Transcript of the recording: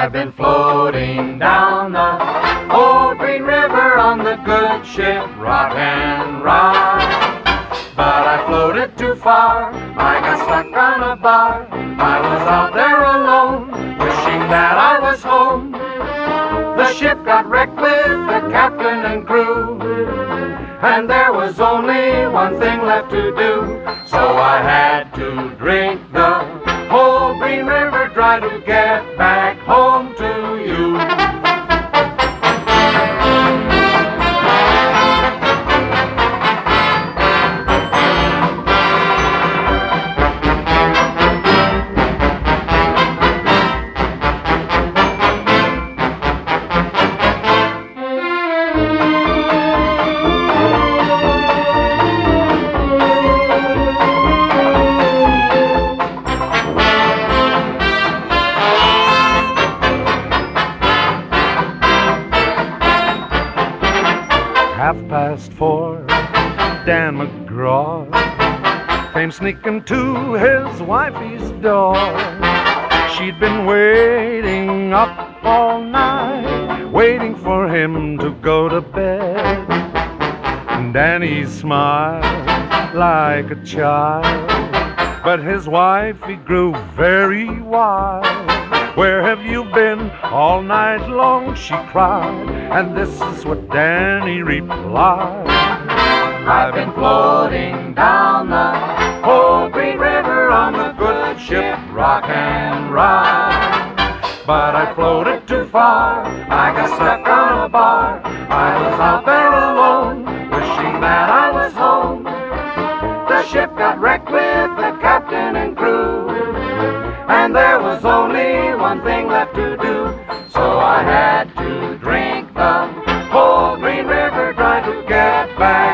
I've been floating down the old Green River on the good ship Rock and Rye. But I floated too far, I got stuck on a bar. I was out there alone, wishing that I was home. The ship got wrecked with the captain and crew. And there was only one thing left to do. So I had to drink the Dry to get back home half past four. Dan McGraw came sneaking to his wifey's door. She'd been waiting up all night, waiting for him to go to bed. And Danny smiled like a child, but his wife he grew very wild. Where have you been all night long? She cried, and this is what Danny replied. I've been floating down the old Green River on the good ship Rock and Rye. But I floated too far, I got stuck on a bar. I was out there alone, wishing that I was home. The ship got wrecked with the captain and crew, and there was only to get back.